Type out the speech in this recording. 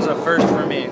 was a first for me.